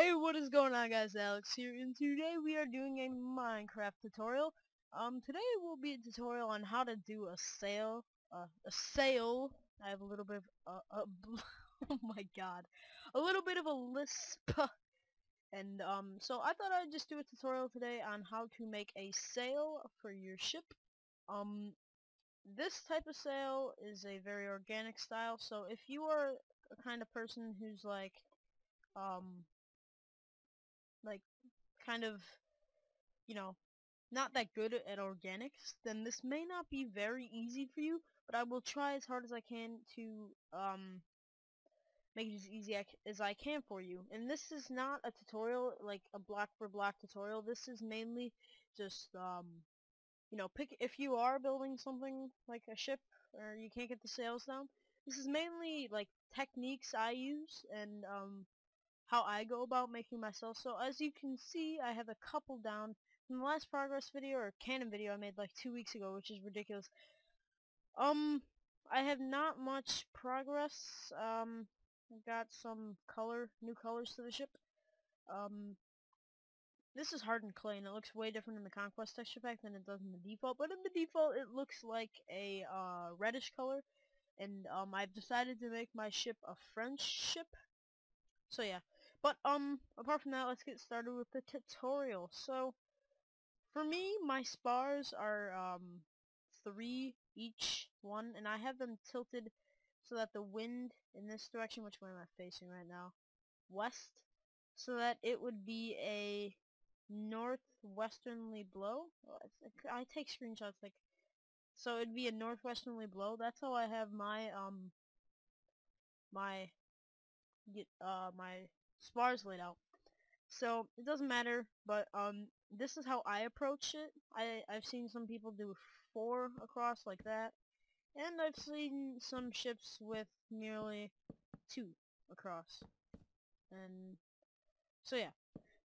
Hey, what is going on guys? Alex here, and today we are doing a Minecraft tutorial. Um, today will be a tutorial on how to do a sail, uh, a sail. I have a little bit of, uh, a, oh my god, a little bit of a lisp. and, um, so I thought I'd just do a tutorial today on how to make a sail for your ship. Um, this type of sail is a very organic style, so if you are a kind of person who's like, um, like kind of you know not that good at organics then this may not be very easy for you but I will try as hard as I can to um make it as easy as I can for you. And this is not a tutorial like a block for block tutorial. This is mainly just um you know pick if you are building something like a ship or you can't get the sails down this is mainly like techniques I use and um how I go about making myself. So as you can see, I have a couple down from the last progress video or canon video I made like two weeks ago, which is ridiculous. Um, I have not much progress. Um, got some color, new colors to the ship. Um, this is hardened clay and it looks way different in the conquest texture pack than it does in the default but in the default it looks like a uh, reddish color and um, I've decided to make my ship a French ship so yeah but, um, apart from that, let's get started with the tutorial. So, for me, my spars are, um, three each one, and I have them tilted so that the wind in this direction, which way am I facing right now? West, so that it would be a northwesternly blow. I take screenshots like, so it'd be a northwesternly blow. That's how I have my, um, my, uh, my spars laid out. So it doesn't matter, but um, this is how I approach it. I I've seen some people do four across like that, and I've seen some ships with nearly two across. And so yeah.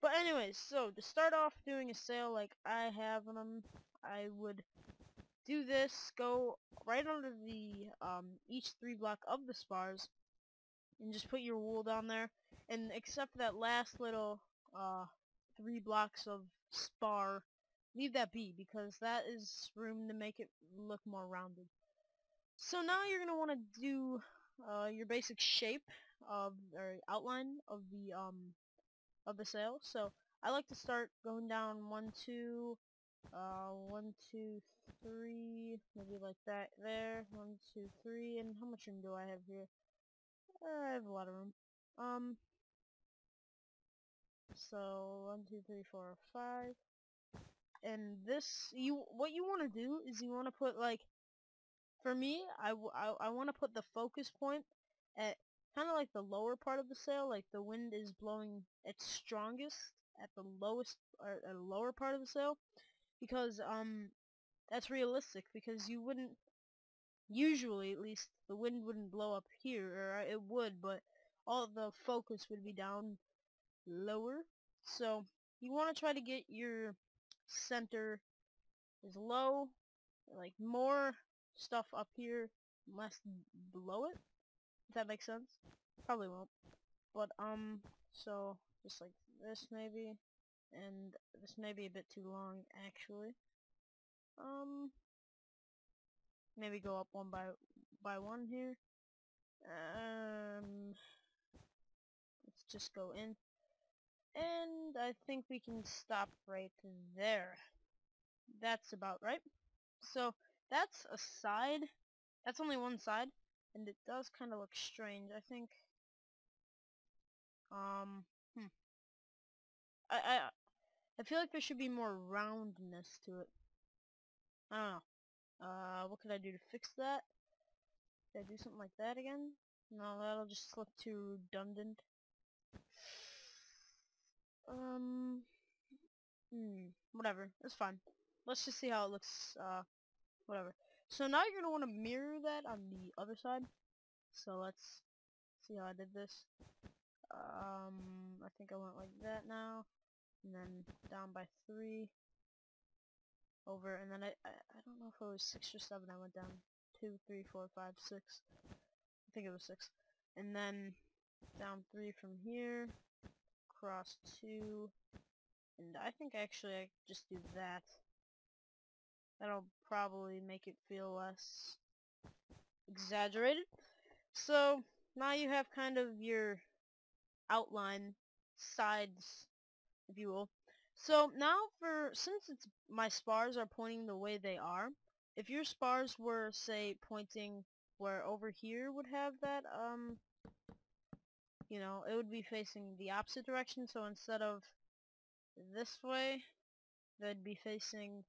But anyways, so to start off doing a sail like I have them, I would do this, go right under the um, each three block of the spars, and just put your wool down there and except that last little uh, three blocks of spar, leave that be because that is room to make it look more rounded. So now you're going to want to do uh, your basic shape of or outline of the um of the sail. So I like to start going down one, two, uh, one, two, three, maybe like that there, one, two, three, and how much room do I have here? Uh, I have a lot of room. Um, so one, two, three, four, five. And this, you, what you want to do is you want to put like, for me, I, I, I want to put the focus point at kind of like the lower part of the sail, like the wind is blowing its strongest at the lowest, or at the lower part of the sail, because, um, that's realistic, because you wouldn't, usually at least, the wind wouldn't blow up here, or it would, but all the focus would be down lower. So you want to try to get your center as low, like more stuff up here, less below it. If that makes sense. Probably won't. But, um, so, just like this maybe, and this may be a bit too long, actually. Um, maybe go up one by, by one here. Um, let's just go in. And I think we can stop right there. That's about right. So that's a side. That's only one side. And it does kind of look strange. I think... Um, hmm. I, I, I feel like there should be more roundness to it. I don't know. Uh, what could I do to fix that? Did I do something like that again? No, that'll just look too redundant. Um, hmm, whatever. It's fine. Let's just see how it looks, uh, whatever. So now you're going to want to mirror that on the other side. So let's see how I did this. Um, I think I went like that now. And then down by three. Over, and then I, I, I don't know if it was six or seven. I went down two, three, four, five, six. I think it was six. And then down three from here across two. And I think actually I just do that. That'll probably make it feel less exaggerated. So now you have kind of your outline sides, if you will. So now for, since it's my spars are pointing the way they are, if your spars were, say, pointing where over here would have that, um, you know, it would be facing the opposite direction, so instead of this way, they'd be facing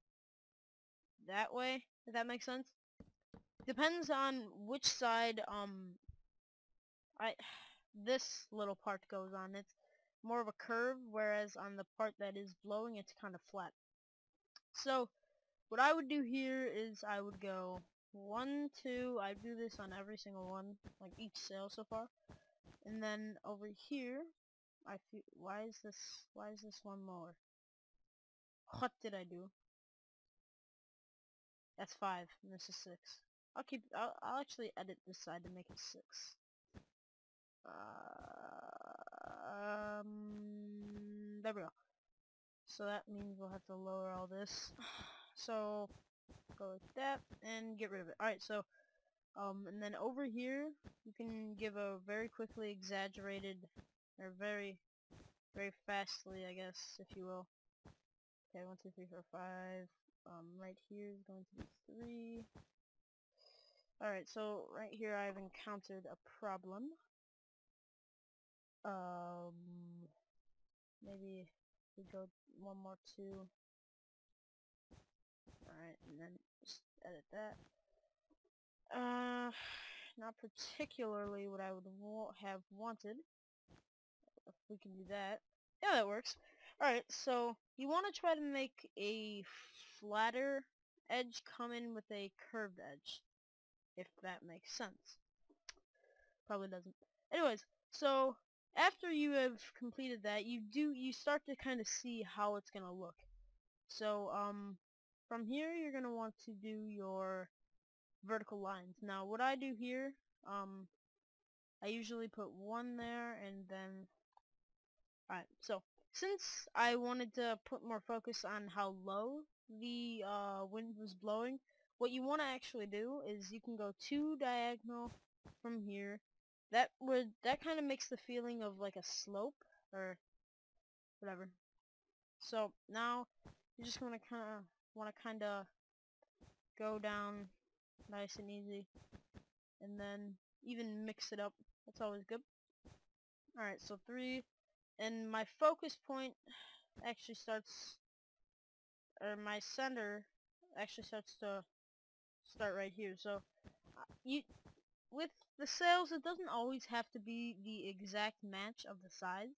that way, if that makes sense. Depends on which side, um, I, this little part goes on. It's more of a curve, whereas on the part that is blowing, it's kind of flat. So, what I would do here is I would go one, two, I'd do this on every single one, like each sail so far. And then over here, I feel, why is this, why is this one lower? What did I do? That's five, and this is six. I'll keep, I'll, I'll actually edit this side to make it six. Uh, um, there we go. So that means we'll have to lower all this. So, go like that, and get rid of it. Alright, so, um, and then over here, you can give a very quickly exaggerated, or very, very fastly, I guess, if you will. Okay, one, two, three, four, five. Um, right here is going to be three. Alright, so right here I've encountered a problem. Um, maybe we go one more two. Alright, and then just edit that. Uh, not particularly what I would have wanted. If we can do that. Yeah, that works. Alright, so you want to try to make a flatter edge come in with a curved edge. If that makes sense. Probably doesn't. Anyways, so after you have completed that, you do you start to kind of see how it's gonna look. So um, from here, you're gonna want to do your vertical lines. Now, what I do here, um, I usually put one there and then. Alright, so since I wanted to put more focus on how low the uh, wind was blowing, what you want to actually do is you can go two diagonal from here that would that kind of makes the feeling of like a slope or whatever. So now you just want to kind of want to kind of go down nice and easy, and then even mix it up. That's always good. All right, so three, and my focus point actually starts, or my center actually starts to start right here. So uh, you with the sails, it doesn't always have to be the exact match of the sides.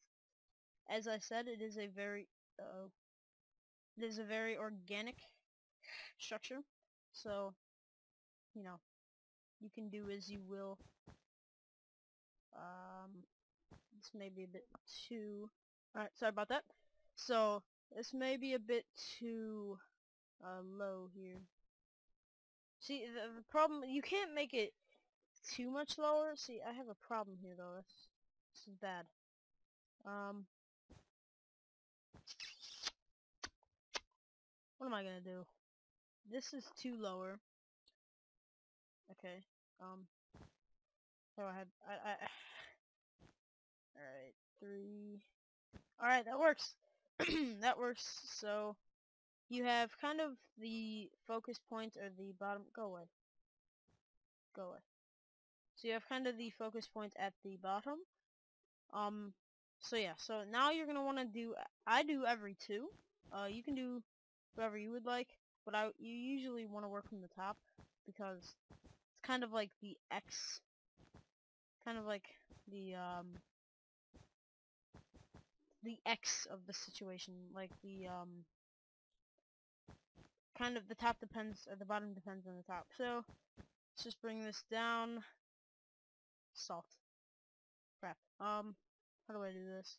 As I said, it is a very, uh, it is a very organic structure. So, you know, you can do as you will. Um, this may be a bit too, alright, sorry about that. So, this may be a bit too uh, low here. See, the, the problem, you can't make it too much lower. See, I have a problem here though. This, this is bad. Um, what am I gonna do? This is too lower. Okay. Um. So I had I I. All right, three. All right, that works. that works. So you have kind of the focus point or the bottom. Go away. Go away. So you have kind of the focus point at the bottom. Um, so yeah, so now you're to want to do, I do every two. Uh, you can do whatever you would like, but I you usually want to work from the top because kind of like the X, kind of like the, um, the X of the situation, like the, um, kind of the top depends, or the bottom depends on the top. So, let's just bring this down salt. Crap. Um, how do I do this?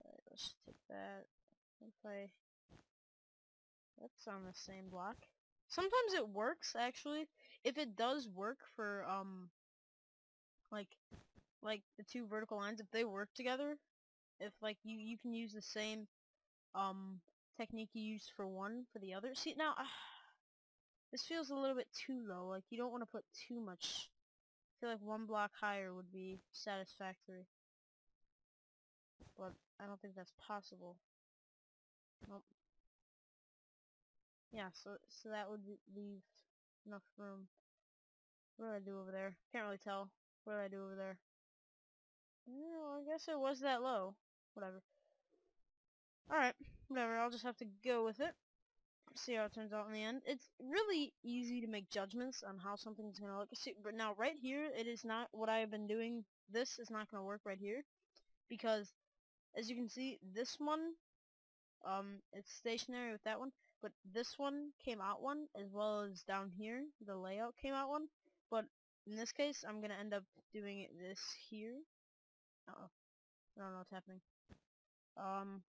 Alright, let's take that. If I... That's on the same block. Sometimes it works, actually. If it does work for, um, like, like the two vertical lines, if they work together, if like you you can use the same um technique you use for one for the other. See now, uh, this feels a little bit too low. Like you don't want to put too much. I feel like one block higher would be satisfactory, but I don't think that's possible. Nope. Yeah, so so that would leave enough room. What did I do over there? Can't really tell. What did I do over there? Well, I guess it was that low. Whatever. Alright, whatever. I'll just have to go with it. See how it turns out in the end. It's really easy to make judgments on how something's going to look. See, but now, right here, it is not what I have been doing. This is not going to work right here. Because, as you can see, this one, um, it's stationary with that one. But this one came out one, as well as down here, the layout came out one. But in this case, I'm to end up doing this here. Uh oh I don't know what's happening. Um,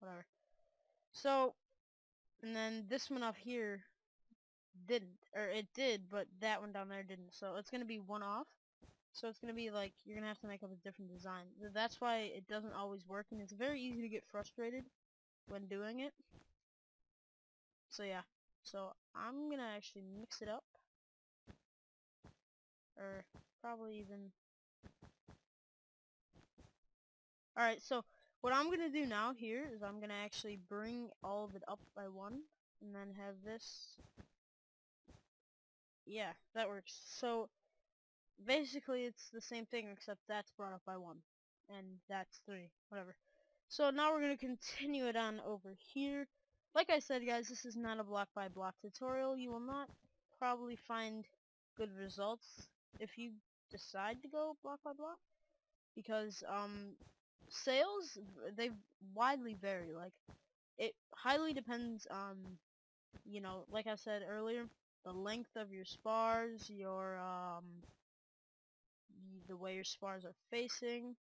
whatever. So, and then this one up here didn't, or it did, but that one down there didn't. So it's to be one off. So it's to be like, you're to have to make up a different design. That's why it doesn't always work, and it's very easy to get frustrated when doing it. So yeah, so I'm to actually mix it up. Or probably even... Alright, so what I'm to do now here is I'm to actually bring all of it up by one and then have this. Yeah, that works. So basically it's the same thing except that's brought up by one and that's three, whatever. So now we're to continue it on over here. Like I said guys, this is not a block by block tutorial. You will not probably find good results if you decide to go block by block because um sails they widely vary like it highly depends on you know like I said earlier the length of your spars your um the way your spars are facing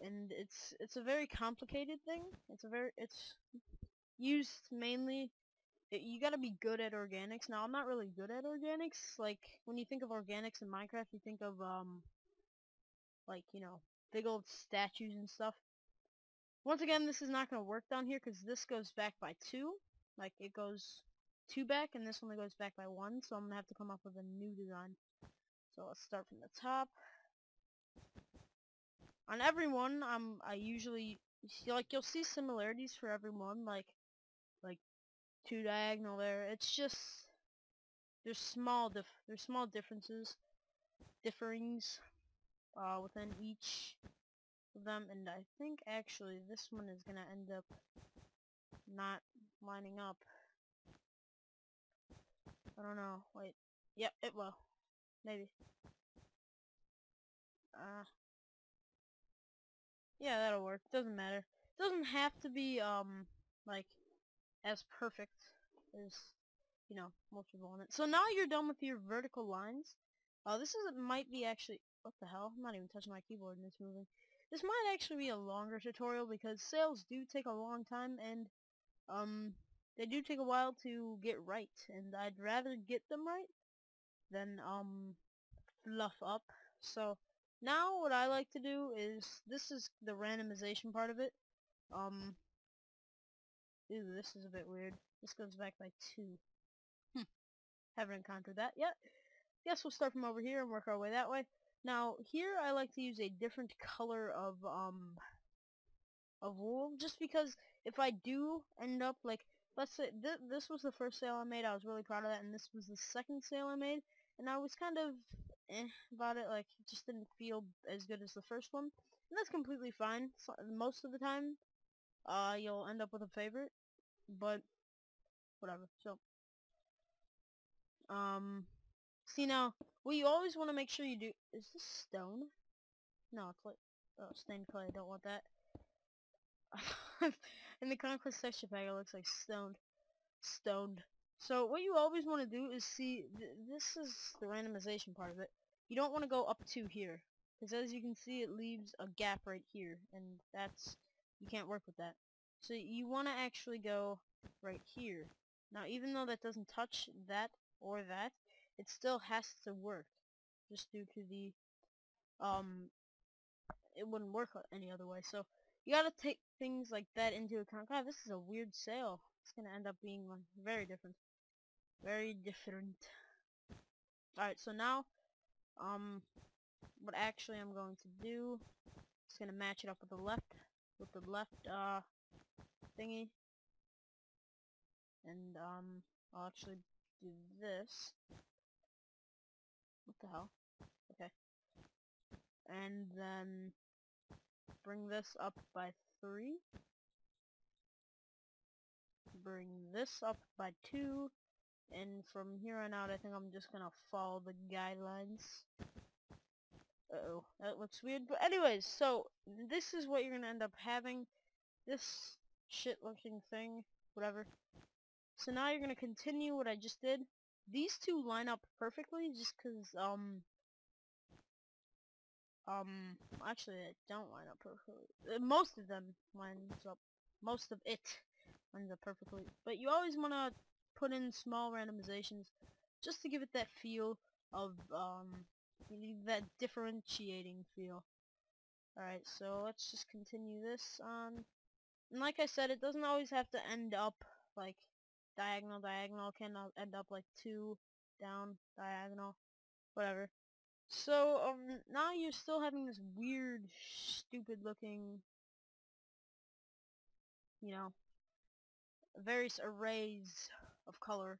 and it's it's a very complicated thing it's a very it's used mainly you gotta be good at organics now I'm not really good at organics like when you think of organics in Minecraft you think of um like you know big old statues and stuff. Once again, this is not going to work down here because this goes back by two. Like, it goes two back, and this only goes back by one, so I'm to have to come up with a new design. So let's start from the top. On every one, I'm, I usually, like, you'll see similarities for every one, like, like, two diagonal there. It's just, there's small, dif there's small differences, differings uh, within each of them, and I think actually this one is gonna end up not lining up. I don't know. Wait. Yep, it will. Maybe. Uh. Yeah, that'll work. Doesn't matter. Doesn't have to be, um, like, as perfect as, you know, most people want it. So now you're done with your vertical lines. Uh, this is might be actually what the hell? I'm not even touching my keyboard in this moving. This might actually be a longer tutorial because sails do take a long time and um they do take a while to get right and I'd rather get them right than um fluff up. So now what I like to do is this is the randomization part of it. Um Ooh, this is a bit weird. This goes back by two. Hmm. Haven't encountered that yet. Guess we'll start from over here and work our way that way. Now, here I like to use a different color of, um, of wool, just because if I do end up, like, let's say, th this was the first sail I made, I was really proud of that, and this was the second sail I made, and I was kind of, eh, about it, like, it just didn't feel as good as the first one, and that's completely fine, so, most of the time, uh, you'll end up with a favorite, but, whatever, so, um, see now, what you always want to make sure you do... Is this stone? No, it's like... Oh, stained clay. I don't want that. In the Conquest texture pack, it looks like stoned. Stoned. So what you always want to do is see... Th this is the randomization part of it. You don't want to go up to here. Because as you can see, it leaves a gap right here. And that's... You can't work with that. So you want to actually go right here. Now, even though that doesn't touch that or that, it still has to work just due to the um it wouldn't work any other way. So you gotta take things like that into account. God, this is a weird sail. It's gonna end up being like, very different. Very different. Alright, so now, um, what actually I'm going to do is gonna match it up with the left, with the left, uh, thingy. And, um, I'll actually do this. What the hell? Okay. And then bring this up by 3. Bring this up by 2. And from here on out, I think I'm just gonna follow the guidelines. Uh-oh, that looks weird. But anyways, so this is what you're gonna end up having. This shit-looking thing, whatever. So now you're gonna continue what I just did. These two line up perfectly, just cause um um, actually, they don't line up perfectly. Uh, most of them lines up. Most of it lines up perfectly. But you always want to put in small randomizations just to give it that feel of, um, that differentiating feel. Alright, so let's just continue this on. And like I said, it doesn't always have to end up, like, diagonal, diagonal. It can end up, like, two down, diagonal, whatever. So, um, now you're still having this weird, stupid looking, you know, various arrays of color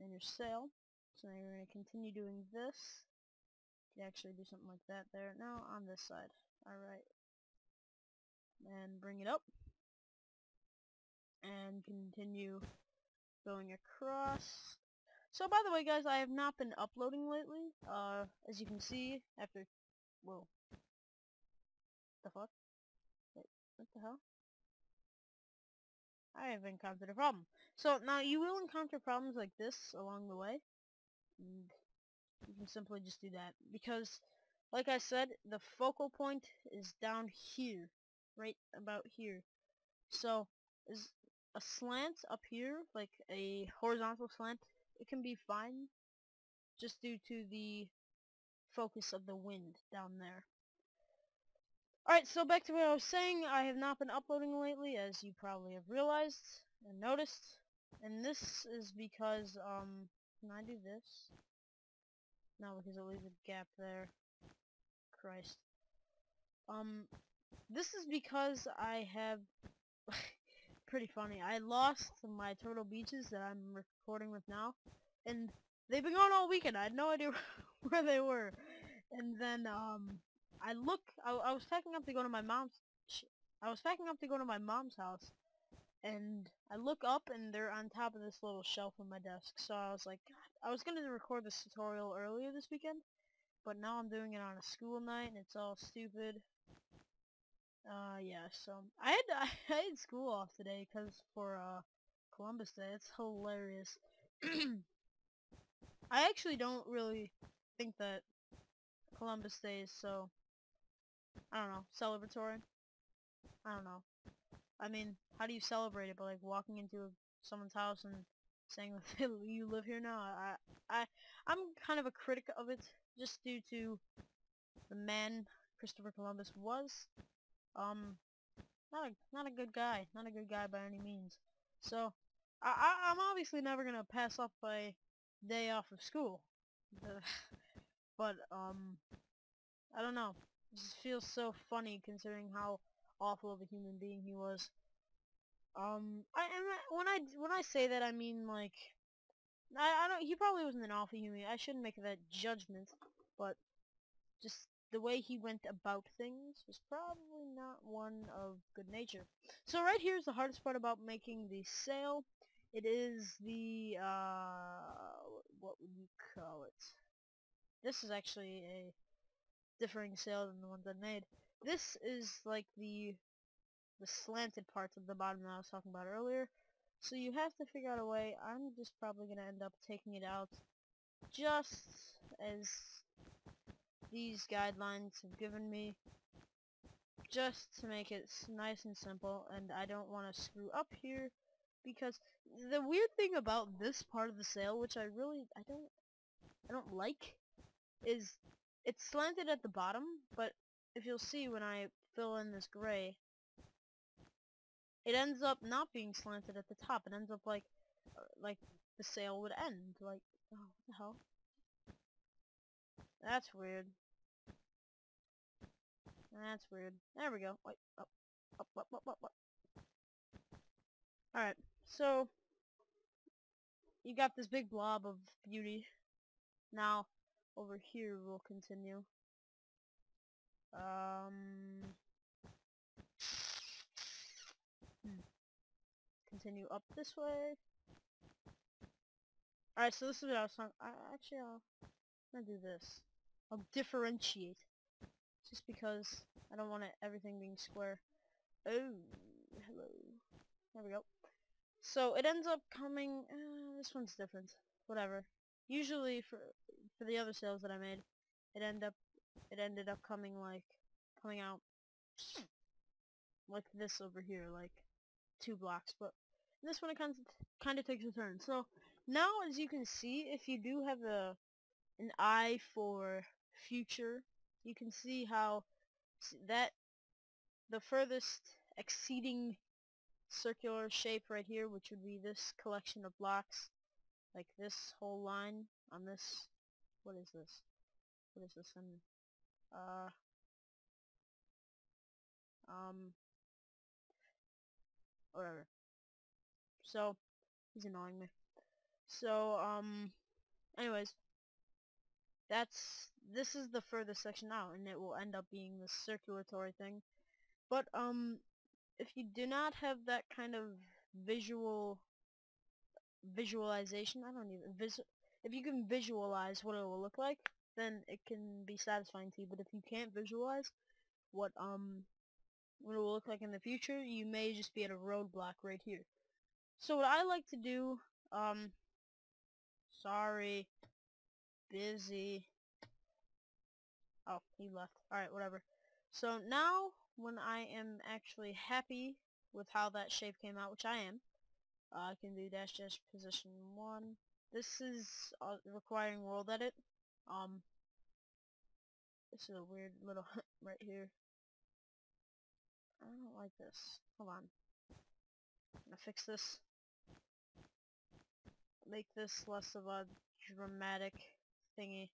in your sail. So now you're going to continue doing this. You actually do something like that there. Now on this side. Alright. And bring it up. And continue going across so by the way guys, I have not been uploading lately. Uh, as you can see, after... Whoa. The fuck? Wait, what the hell? I have encountered a problem. So now you will encounter problems like this along the way. And you can simply just do that. Because, like I said, the focal point is down here. Right about here. So, is a slant up here, like a horizontal slant, it can be fine just due to the focus of the wind down there. Alright, so back to what I was saying, I have not been uploading lately, as you probably have realized and noticed. And this is because, um, can I do this? No, because it leaves a gap there. Christ. Um, this is because I have pretty funny. I lost my Turtle Beaches that I'm recording with now, and they've been gone all weekend. I had no idea where they were. And then, um, I look, I, I was packing up to go to my mom's, I was packing up to go to my mom's house, and I look up and they're on top of this little shelf on my desk. So I was like, God, I was going to record this tutorial earlier this weekend, but now I'm doing it on a school night and it's all stupid. Uh, yeah, so I had I had school off today because for uh Columbus Day. It's hilarious. I actually don't really think that Columbus Day is so I don't know celebratory. I don't know. I mean, how do you celebrate it? But like walking into someone's house and saying you live here now. I I I'm kind of a critic of it just due to the man Christopher Columbus was. Um, not a not a good guy, not a good guy by any means. So, I, I I'm obviously never gonna pass up a day off of school, but um, I don't know. It just feels so funny considering how awful of a human being he was. Um, I and when I when I say that, I mean like, I I don't. He probably wasn't an awful human. I shouldn't make that judgment, but just the way he went about things was probably not one of good nature. So right here is the hardest part about making the sail. It is the, uh, what would you call it? This is actually a differing sail than the ones I made. This is like the, the slanted parts of the bottom that I was talking about earlier. So you have to figure out a way. I'm just probably going to end up taking it out just as these guidelines have given me just to make it nice and simple and I don't want to screw up here because the weird thing about this part of the sail which I really I don't I don't like is it's slanted at the bottom but if you'll see when I fill in this gray, it ends up not being slanted at the top. It ends up like, uh, like the sail would end. Like, oh, what the hell? That's weird. That's weird. There we go. Wait, up, up, up, up, up, up. Alright, so you got this big blob of beauty. Now, over here we'll continue. Um, hmm. Continue up this way. Alright, so this is what I was talking. I, actually, I'll, I'm do this. I'll differentiate. Just because I don't want it, everything being square. Oh, hello. There we go. So it ends up coming. Uh, this one's different. Whatever. Usually for for the other sails that I made, it end up it ended up coming like coming out like this over here, like two blocks. But this one it kind of kind of takes a turn. So now, as you can see, if you do have a an eye for future, you can see how that the furthest exceeding circular shape right here, which would be this collection of blocks, like this whole line on this, what is this? What is this in, uh, um, whatever. So, he's annoying me. So, um, anyways, that's, this is the furthest section out, and it will end up being this circulatory thing. But, um, if you do not have that kind of visual visualization, I don't even vis if you can visualize what it will look like, then it can be satisfying to you. But if you can't visualize what um what it will look like in the future, you may just be at a roadblock right here. So what I like to do, um, sorry, busy. Oh, he left. Alright, whatever. So now when I am actually happy with how that shape came out, which I am, uh, I can do dash dash position 1. This is uh, requiring WorldEdit. Um, this is a weird little right here. I don't like this. Hold on. I'm gonna fix this. Make this less of a dramatic thingy.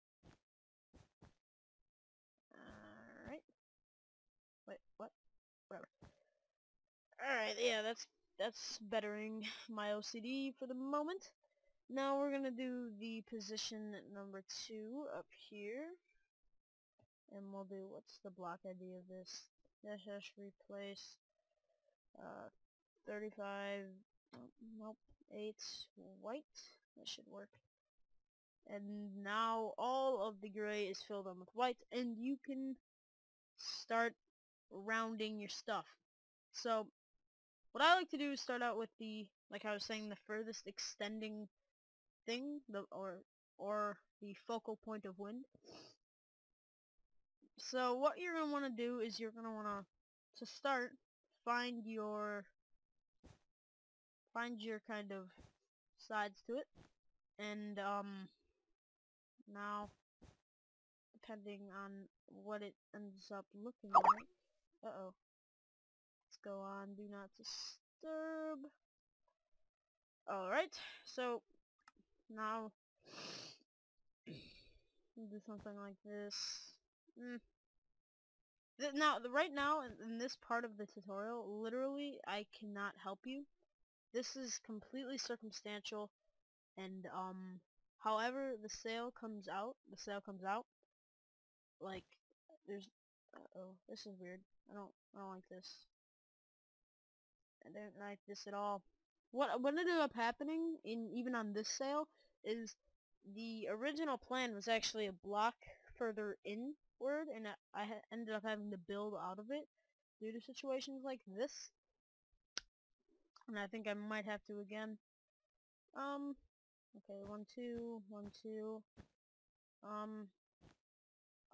Wait, what? Whatever. Alright, yeah, that's that's bettering my OCD for the moment. Now we're gonna do the position number two up here. And we'll do, what's the block ID of this? Dash dash replace, uh, 35, nope, 8 white, that should work. And now all of the gray is filled in with white, and you can start rounding your stuff. So what I like to do is start out with the, like I was saying, the furthest extending thing, the or or the focal point of wind. So what you're going to want to do is you're going to want to, to start, find your, find your kind of sides to it, and um, now, depending on what it ends up looking like, uh-oh. Go on Do Not Disturb. Alright, so now do something like this. Mm. Now, right now, in, in this part of the tutorial, literally, I cannot help you. This is completely circumstantial, and, um, however the sail comes out, the sail comes out, like, there's, uh oh this is weird. I don't I don't like this. I don't like this at all. What what ended up happening in even on this sail is the original plan was actually a block further inward and I ended up having to build out of it due to situations like this. And I think I might have to again. Um okay, one two, one two. Um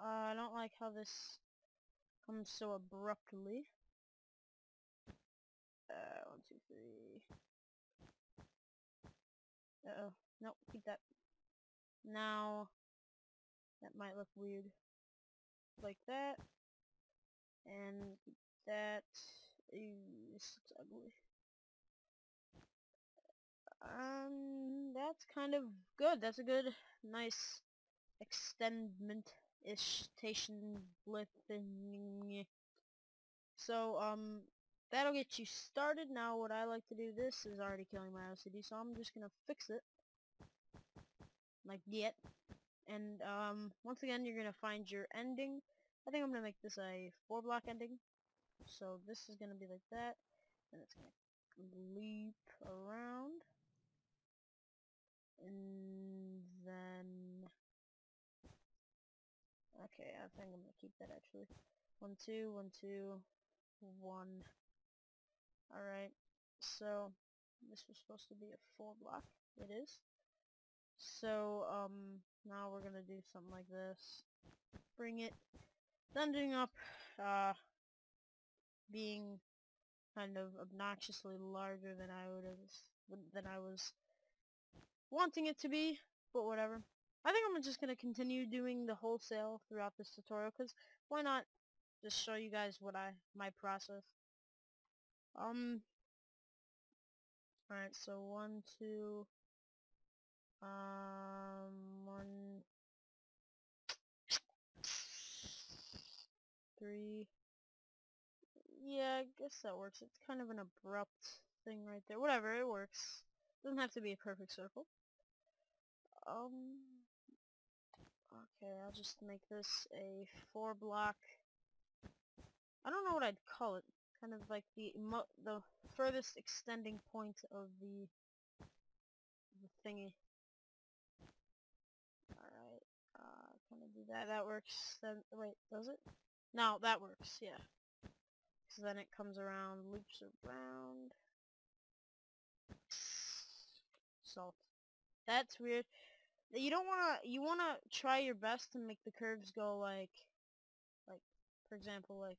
uh, I don't like how this comes so abruptly. Two, three. Uh-oh. Nope, keep that. Now, that might look weird. Like that. And that this looks ugly. Um, that's kind of good. That's a good, nice extendment-ish station thing. So, um, that'll get you started. Now, what I like to do, this is already killing my LCD, so I'm just gonna fix it. Like that. And, um, once again, you're gonna find your ending. I think I'm gonna make this a four-block ending. So this is gonna be like that, and it's gonna leap around, and then okay, I think I'm gonna keep that actually. One two, one two, one. All right, so this was supposed to be a four block. It is. So um, now we're gonna do something like this. Bring it, ending up. Uh, being kind of obnoxiously larger than I would have than I was wanting it to be, but whatever. I think I'm just gonna continue doing the wholesale throughout this tutorial because why not just show you guys what I my process. Um. Alright, so one, two, um, one, three, yeah, I guess that works. It's kind of an abrupt thing right there. Whatever, it works. Doesn't have to be a perfect circle. Um, okay, I'll just make this a four block. I don't know what I'd call it. Kind of like the the furthest extending point of the the thingy. Alright, uh, kind of do that. That works. Then wait, does it? No, that works. Yeah. So then it comes around, loops around. Salt. That's weird. You don't wanna, you wanna try your best to make the curves go like, like, for example, like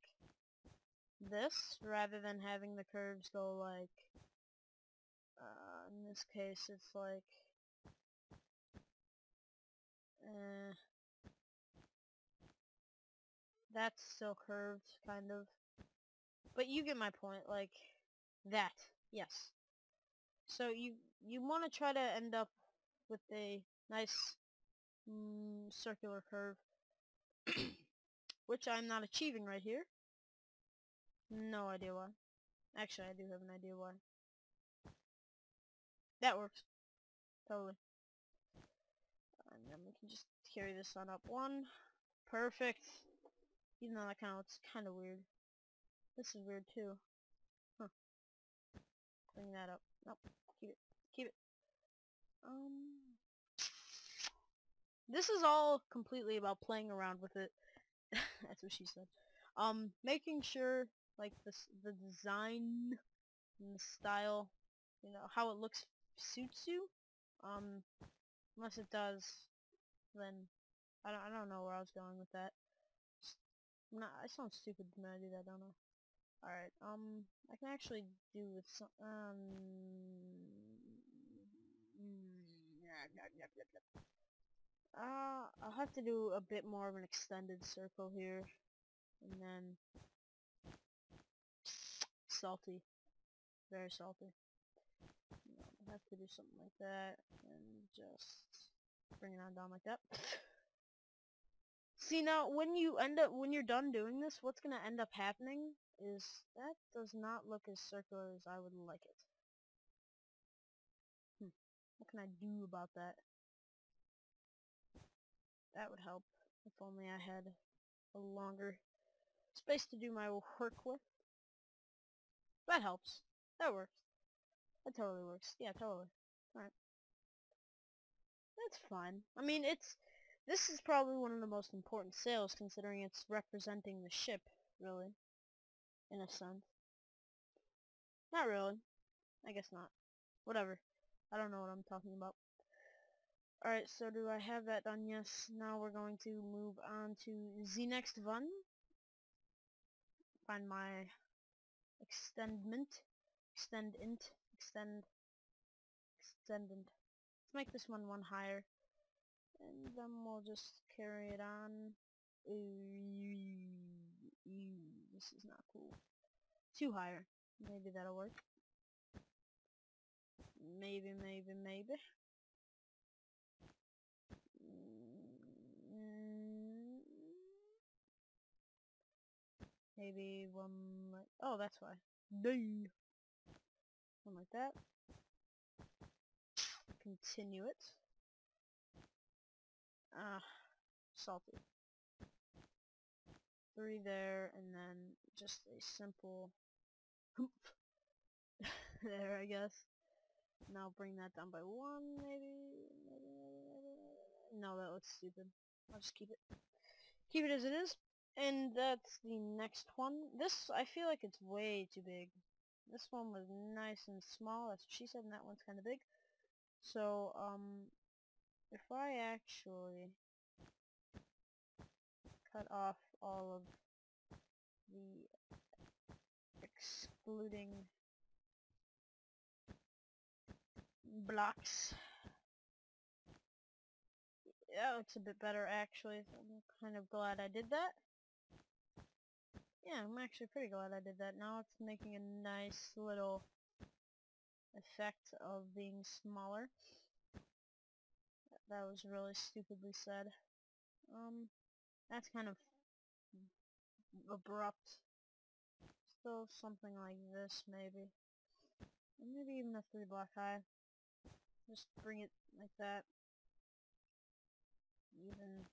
this, rather than having the curves go like, uh, in this case it's like, uh, that's still curved, kind of. But you get my point, like, that, yes. So you, you want to try to end up with a nice mm, circular curve, which I'm not achieving right here. No idea why. Actually, I do have an idea why. That works. Totally. And then we can just carry this on up one. Perfect. Even though that kind of looks kind of weird. This is weird too. Huh. Bring that up. Nope. Keep it. Keep it. Um. This is all completely about playing around with it. That's what she said. Um, making sure like this the design and the style, you know, how it looks suits you. Um, unless it does, then I don't I don't know where I was going with that. Not, I sound stupid when I do that, don't I? Alright, um, I can actually do with some, um, uh, I'll have to do a bit more of an extended circle here, and then, salty, very salty. I'll have to do something like that, and just bring it on down like that. See now, when you end up, when you're done doing this, what's gonna end up happening is that does not look as circular as I would like it. Hmm. What can I do about that? That would help if only I had a longer space to do my work with. That helps. That works. That totally works. Yeah, totally. Alright. That's fine. I mean, it's... This is probably one of the most important sails, considering it's representing the ship, really in a sense. Not really. I guess not. Whatever. I don't know what I'm talking about. Alright, so do I have that done? Yes. Now we're going to move on to the next one. Find my extendment. Extend int. Extend. Extendent. Let's make this one one higher. And then we'll just carry it on. Ooh, ooh, This is not cool. Two higher. Maybe that'll work. Maybe, maybe, maybe. Maybe one like... Oh, that's why. Duh. One like that. Continue it. Ah, salty. Three there, and then just a simple hoop there, I guess. Now bring that down by one, maybe. No, that looks stupid. I'll just keep it. Keep it as it is. And that's the next one. This, I feel like it's way too big. This one was nice and small, what she said, and that one's kind of big. So, um, if I actually cut off all of the excluding blocks. Yeah, looks a bit better actually. I'm kind of glad I did that. Yeah, I'm actually pretty glad I did that. Now it's making a nice little effect of being smaller. That was really stupidly said. Um, that's kind of abrupt. Still something like this, maybe. Maybe even a three block high. Just bring it like that. Even...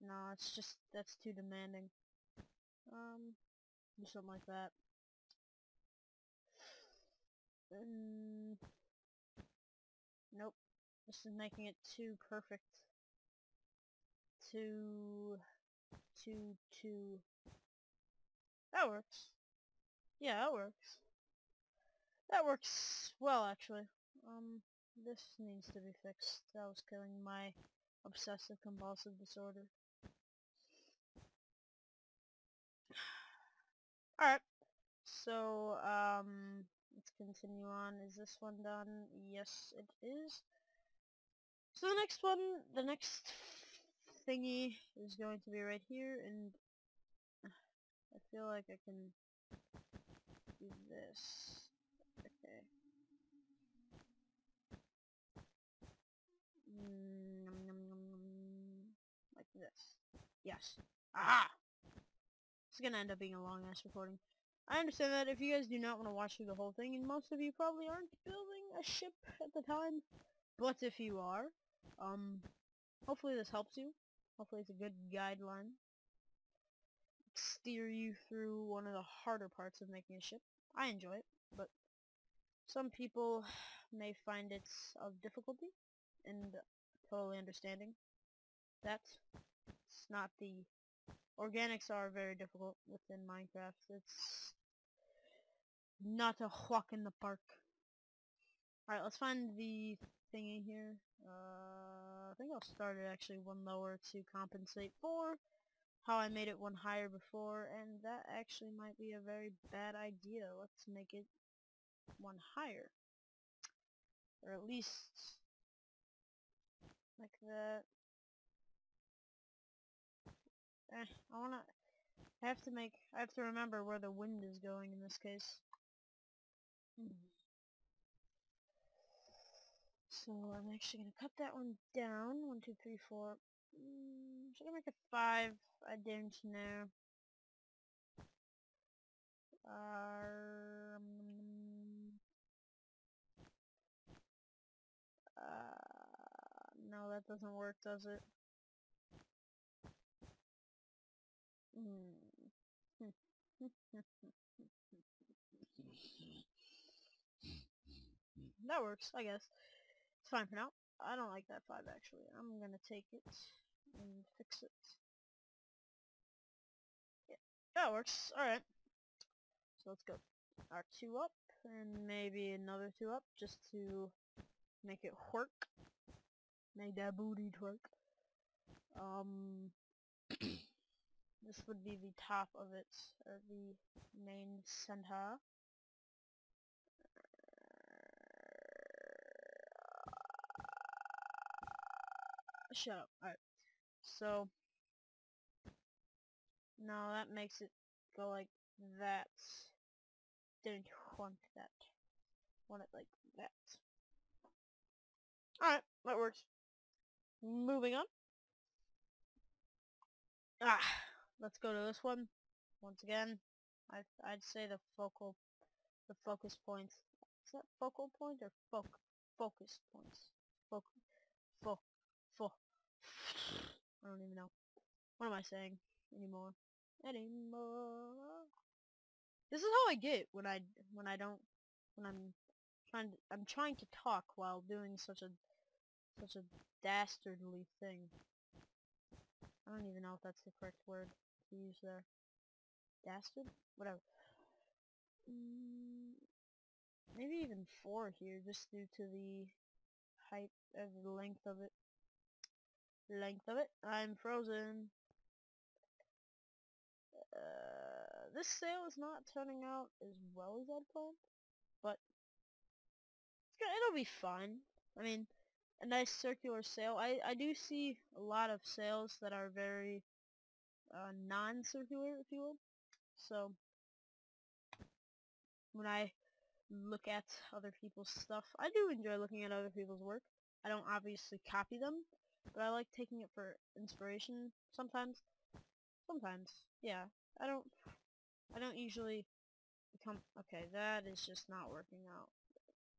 No, it's just, that's too demanding. Um, do something like that. Um, nope. This is making it too perfect. Too... Too, too... That works. Yeah, that works. That works well, actually. Um, this needs to be fixed. That was killing my obsessive compulsive disorder. Alright. So, um, let's continue on. Is this one done? Yes, it is. So the next one, the next thingy is going to be right here, and I feel like I can do this. Okay. Mm, nom, nom, nom. Like this. Yes. Aha! It's gonna end up being a long ass recording. I understand that if you guys do not want to watch through the whole thing, and most of you probably aren't building a ship at the time, but if you are, um, hopefully this helps you. Hopefully it's a good guideline. Steer you through one of the harder parts of making a ship. I enjoy it, but some people may find it of difficulty, and totally understanding that. It's not the... Organics are very difficult within Minecraft. It's not a walk in the park. Alright, let's find the thingy here. Uh, I think I'll start it actually one lower to compensate for how I made it one higher before, and that actually might be a very bad idea. Let's make it one higher. Or at least like that. Eh, I wanna I have to make I have to remember where the wind is going in this case. Hmm. So I'm actually gonna cut that one down. One, two, three, four. Mm, should I make it five? I don't know. Um, uh, no, that doesn't work, does it? that works, I guess. It's fine for now. I don't like that 5 actually. I'm gonna take it and fix it. Yeah, that works. Alright. So let's go. Our 2 up, and maybe another 2 up, just to make it work. Make that booty twerk. Um, this would be the top of it, or the main center. Shut up. Alright. So, now that makes it go like that. Didn't want that. Want it like that. Alright, that works. Moving on. Ah, let's go to this one. Once again, I, I'd say the focal, the focus points. Is that focal point or foc, focus points? Foc, fo, fo. I don't even know. What am I saying anymore? Anymore. This is how I get when I when I don't when I'm trying to, I'm trying to talk while doing such a such a dastardly thing. I don't even know if that's the correct word use there. Dastard? Whatever. Mm, maybe even four here, just due to the height of the length of it. Length of it. I'm frozen. Uh, this sail is not turning out as well as I'd planned, but it'll be fun. I mean, a nice circular sail. I, I do see a lot of sails that are very uh, non-circular, if you will. So, when I look at other people's stuff, I do enjoy looking at other people's work. I don't obviously copy them, but I like taking it for inspiration sometimes. Sometimes, yeah. I don't, I don't usually become, okay, that is just not working out.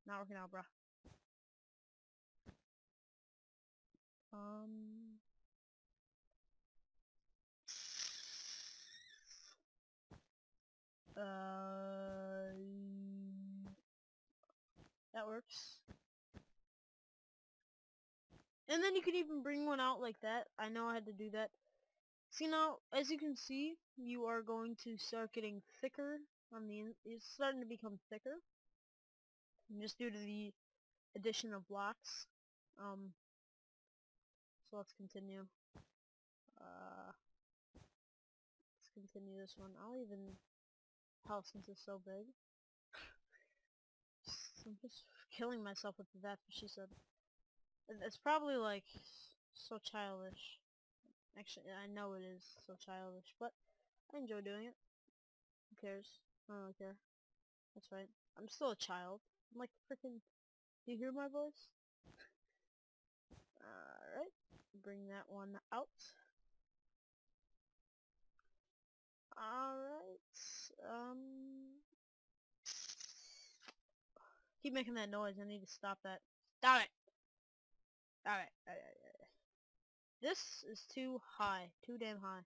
Not working out, bruh. Um. Uh. That works. And then you can even bring one out like that. I know I had to do that. See now, as you can see, you are going to start getting thicker on the, it's starting to become thicker. Just due to the addition of blocks. Um, so let's continue. Uh, let's continue this one. I'll even, hell, since it's so big. I'm just killing myself with that, she said. It's probably like, so childish. Actually, I know it is so childish, but I enjoy doing it. Who cares? I don't really care. That's right. I'm still a child. I'm like freaking... Do you hear my voice? Alright bring that one out. Alright, um... Keep making that noise, I need to stop that. Stop it! Stop it. This is too high, too damn high.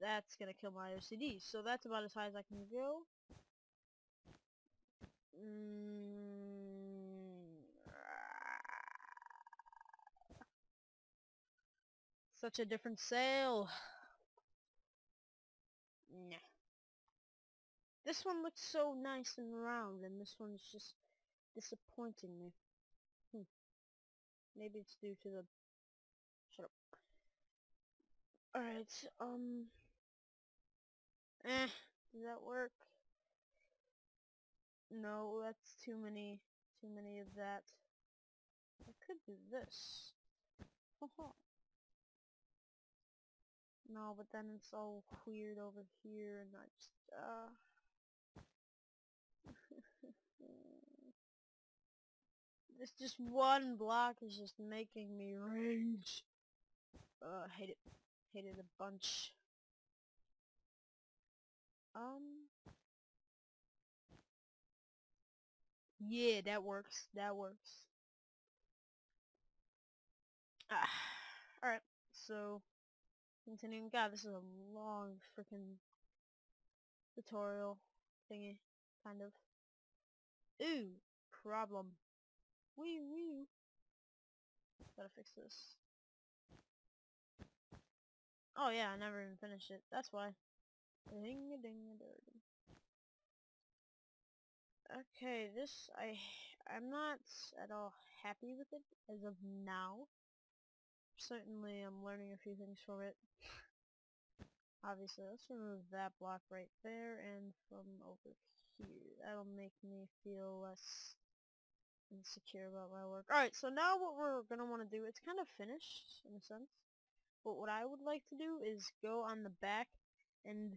That's gonna kill my OCD, so that's about as high as I can go. Mm Such a different sail. Nah. This one looks so nice and round, and this one's just disappointing me. Hmm. Maybe it's due to the... Shut up. Alright, um... Eh, does that work? No, that's too many, too many of that. I could do this. No, but then it's all weird over here and I just, uh... this just one block is just making me rage. Uh, hate it. Hate it a bunch. Um... Yeah, that works. That works. Ah, alright, so Continuing. God, this is a long freaking tutorial thingy, kind of. Ooh, problem. Wee wee. Gotta fix this. Oh yeah, I never even finished it. That's why. Ding a ding a dirty. Okay, this I I'm not at all happy with it as of now certainly I'm learning a few things from it. Obviously, let's remove that block right there and from over here. That'll make me feel less insecure about my work. Alright, so now what we're going to want to do, it's kind of finished in a sense, but what I would like to do is go on the back and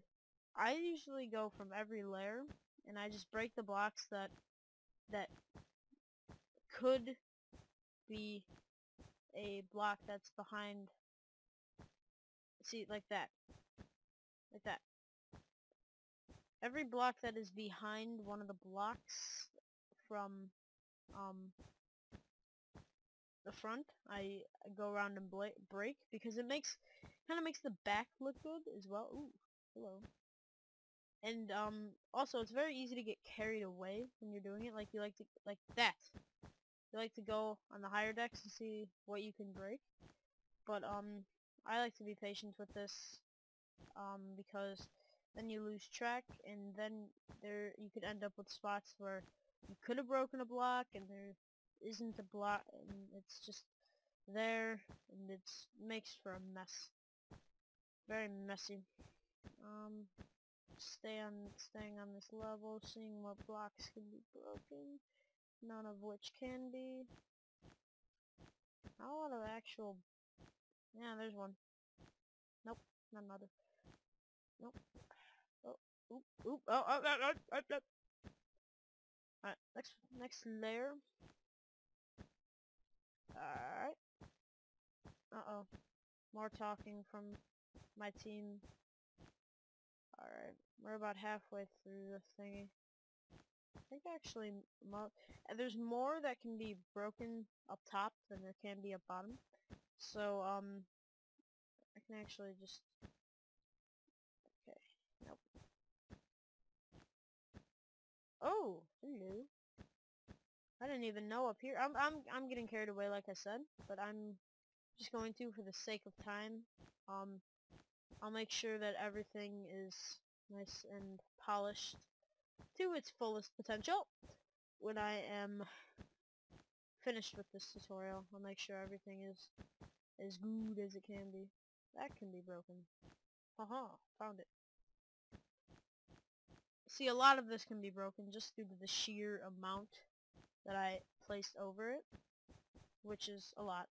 I usually go from every layer and I just break the blocks that that could be a block that's behind see like that like that. Every block that is behind one of the blocks from um the front I, go around and break because it makes kind of makes the back look good as well. Ooh hello. And um also it's very easy to get carried away when you're doing it like you like to like that you like to go on the higher decks to see what you can break? But um I like to be patient with this um because then you lose track and then there you could end up with spots where you could have broken a block and there isn't a block and it's just there and it makes for a mess. Very messy. Um stay on staying on this level, seeing what blocks can be broken, none of which can be. A lot of actual Yeah, there's one. Nope, not another. Nope. Oh, oop, oop, oh, oh, oh, oh, oh, oh. Alright, next next layer. Alright. Uh oh. More talking from my team. Alright. We're about halfway through the thingy. I think actually, there's more that can be broken up top than there can be up bottom. So, um, I can actually just... Okay, nope. Oh, hello. I didn't even know up here. I'm, I'm, I'm getting carried away, like I said, but I'm just going to for the sake of time. Um, I'll make sure that everything is nice and polished to its fullest potential when I am finished with this tutorial. I'll make sure everything is as good as it can be. That can be broken. Haha, found it. See, a lot of this can be broken just due to the sheer amount that I placed over it, which is a lot.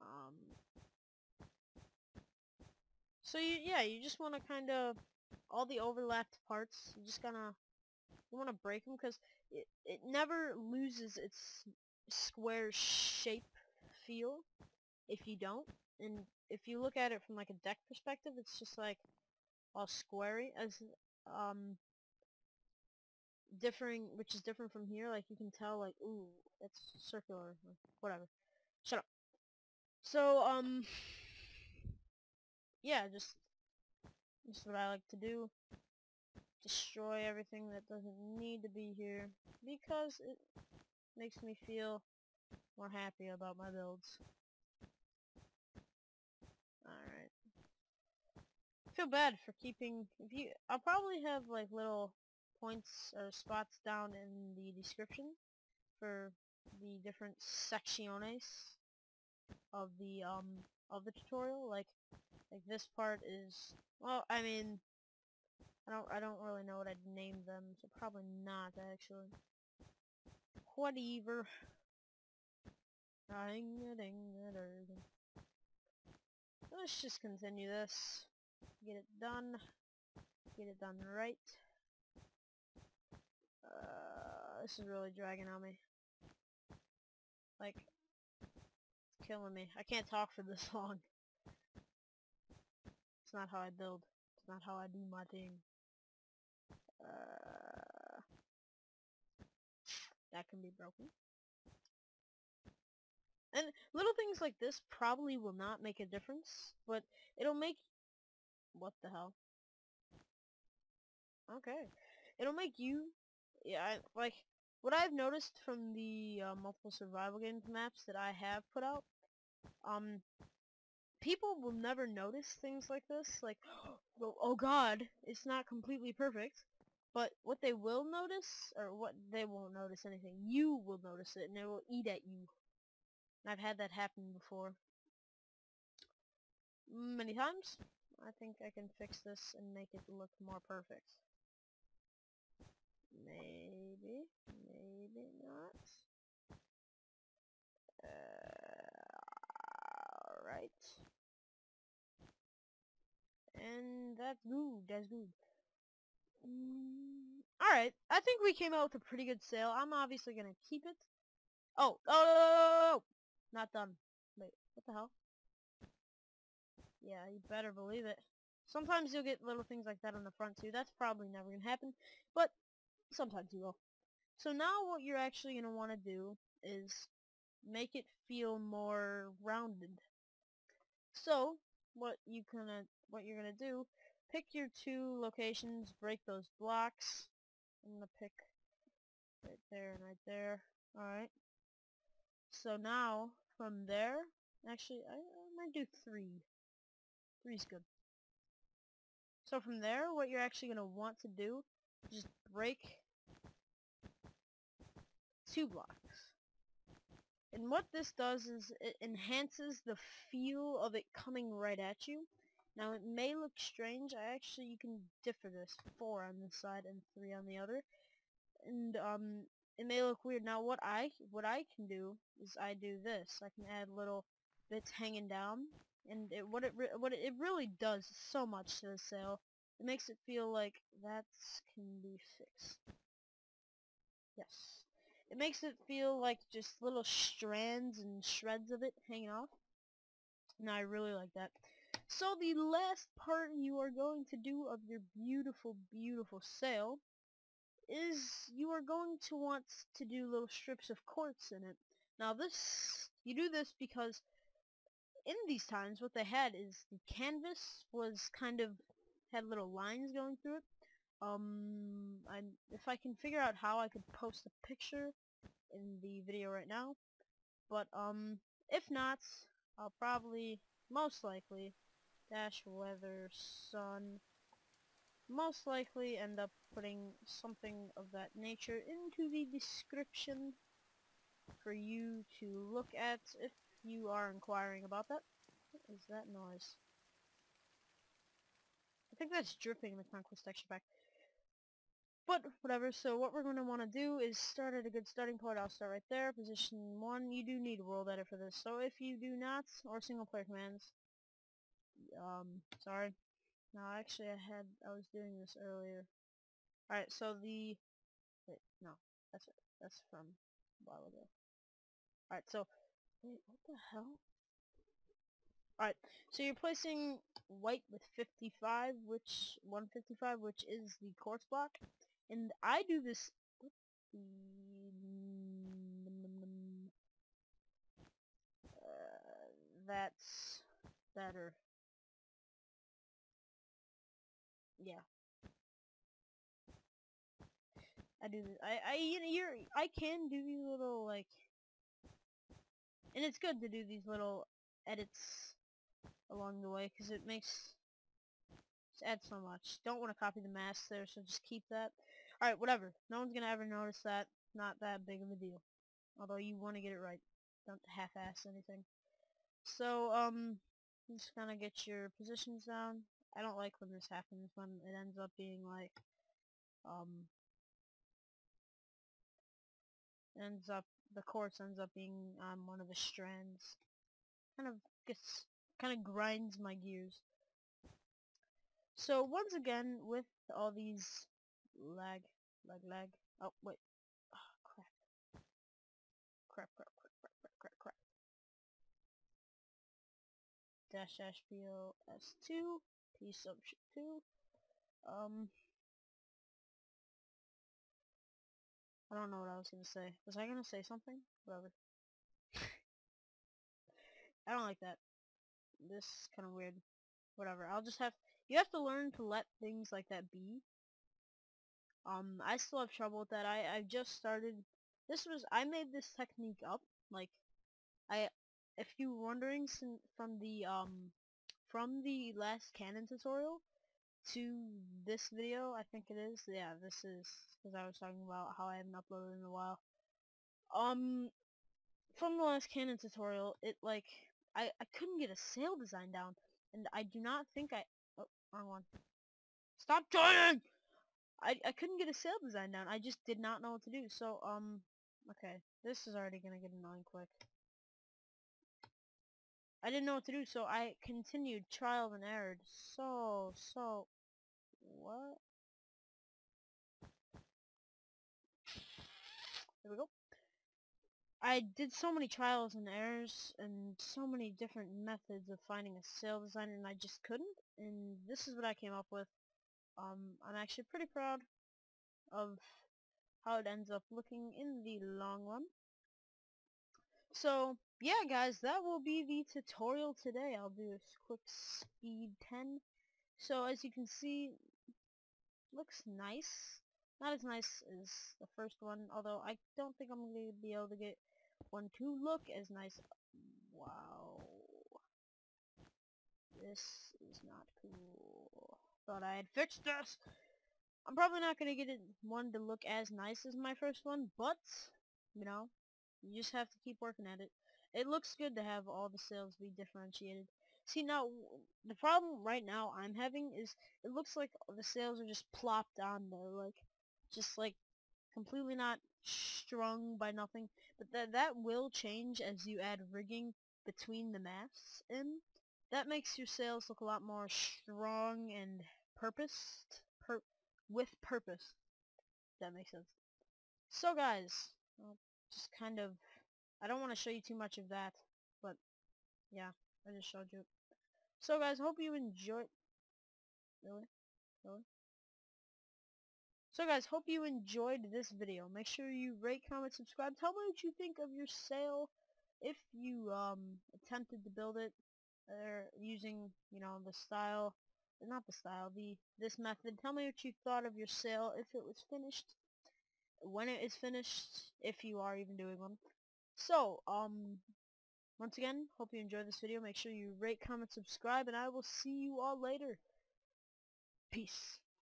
Um, so you, yeah, you just want to kind of, all the overlapped parts, you just gonna, you want to break them because it, it never loses its square shape feel if you don't. And if you look at it from like a deck perspective, it's just like all squarey as, um, differing, which is different from here. Like you can tell like, ooh, it's circular, whatever. Shut up. So, um, yeah, just just what I like to do. Destroy everything that doesn't need to be here because it makes me feel more happy about my builds. Alright. feel bad for keeping if you I'll probably have like little points or spots down in the description for the different secciones of the um of the tutorial like like this part is, well, I mean, I don't, I don't really know what I'd name them, so probably not actually. Whatever. Let's just continue this. Get it done. Get it done right. Uh, this is really dragging on me. Like, killing me. I can't talk for this long It's not how I build. It's not how I do my thing. Uh, that can be broken. And little things like this probably will not make a difference, but it'll make... What the hell? Okay. It'll make you... Yeah, I, like, what I've noticed from the uh, multiple survival games maps that I have put out, um, people will never notice things like this, like, oh, god, it's not completely perfect. But what they will notice, or what they won't notice anything, you will notice it and it will eat at you. I've had that happen before. Many times. I think I can fix this and make it look more perfect. Maybe, maybe not. Uh, Alright. And that's good, that's good. Mm, Alright, I think we came out with a pretty good sail. I'm obviously gonna keep it. Oh, oh, not done. Wait, what the hell? Yeah, you better believe it. Sometimes you'll get little things like that on the front too. That's probably never gonna happen, but sometimes you will. So now what you're actually gonna want to do is make it feel more rounded. So what you gonna what you're gonna do, pick your two locations, break those blocks. I'm gonna pick right there and right there. Alright. So now from there, actually I, I might do three. Three's good. So from there, what you're actually gonna want to do, just break two blocks. And what this does is it enhances the feel of it coming right at you. Now it may look strange, I actually, you can differ this, four on this side and three on the other. And um, it may look weird. Now what I, what I can do is I do this. I can add little bits hanging down. And it, what it what it, it really does so much to the sail. It makes it feel like that can be fixed. Yes. It makes it feel like just little strands and shreds of it hanging off. And I really like that. So the last part you are going to do of your beautiful, beautiful sail is you are going to want to do little strips of quartz in it. Now this, you do this because in these times what they had is the canvas was kind of had little lines going through it. Um, I, if I can figure out how I could post a picture in the video right now, but um, if not, I'll probably, most likely, dash weather, sun, most likely end up putting something of that nature into the description for you to look at if you are inquiring about that. What is that noise? I think that's dripping the Conquest texture pack. But, whatever, so what we're going to want to do is start at a good starting point. I'll start right there. Position 1, you do need a WorldEdit for this. So if you do not, or single player commands, um, sorry. No, actually I had, I was doing this earlier. Alright, so the, wait, no, that's. That's from a while ago. Alright, so, wait, what the hell? Alright, so you're placing white with 55, which, 155, which is the quartz block. And I do this, uh, that's better. Yeah. I do this. I, I, you know, you're, I can do these little, like, and it's good to do these little edits along the way, because it makes, just adds so much. Don't want to copy the mask there, so just keep that. Alright, whatever. No one's gonna ever notice that. Not that big of a deal. Although you want to get it right. Don't half-ass anything. So, um, just kind of get your positions down. I don't like when this happens, when it ends up being like, um, ends up, the quartz ends up being on one of the strands. Kind of gets, kind of grinds my gears. So once again, with all these Lag. Lag, lag. Oh, wait. Oh, crap. Crap, crap, crap, crap, crap, crap, crap. Dash dash POS2, P sub 2. Um. I don't know what I was gonna say. Was I gonna say something? Whatever. I don't like that. This is kind of weird. Whatever. I'll just have... You have to learn to let things like that be. Um, I still have trouble with that. I, I just started, this was, I made this technique up, like, I, if you were wondering, from the, um, from the last Cannon tutorial to this video, I think it is, yeah, this is, because I was talking about how I haven't uploaded in a while. Um, from the last Cannon tutorial, it, like, I, I couldn't get a sail design down, and I do not think I oh, wrong one. Stop joining! I, I couldn't get a sail design down. I just did not know what to do. So, um, okay. This is already gonna get annoying quick. I didn't know what to do, so I continued trial and error. So, so, what? There we go. I did so many trials and errors and so many different methods of finding a sail designer and I just couldn't and this is what I came up with. Um, I'm actually pretty proud of how it ends up looking in the long run. So, yeah guys, that will be the tutorial today. I'll do a quick speed 10. So as you can see, looks nice. Not as nice as the first one, although I don't think I'm going to be able to get one to look as nice. Wow. This is not cool. Thought I had fixed this. I'm probably not going to get it one to look as nice as my first one, but, you know, you just have to keep working at it. It looks good to have all the sails be differentiated. See now, the problem right now I'm having is it looks like the sails are just plopped on there, like, just like completely not strung by nothing. But that that will change as you add rigging between the masts in. That makes your sails look a lot more strong and purposed, with purpose. that makes sense. So guys, I'll just kind of, I don't want to show you too much of that, but yeah, I just showed you. So guys, hope you enjoyed. Really? Really? So guys, hope you enjoyed this video. Make sure you rate, comment, subscribe. Tell me what you think of your sail if you um, attempted to build it uh, using, you know, the style, not the style, the this method. Tell me what you thought of your sail if it was finished, when it is finished, if you are even doing one. So, um, once again, hope you enjoyed this video. Make sure you rate, comment, subscribe, and I will see you all later. Peace.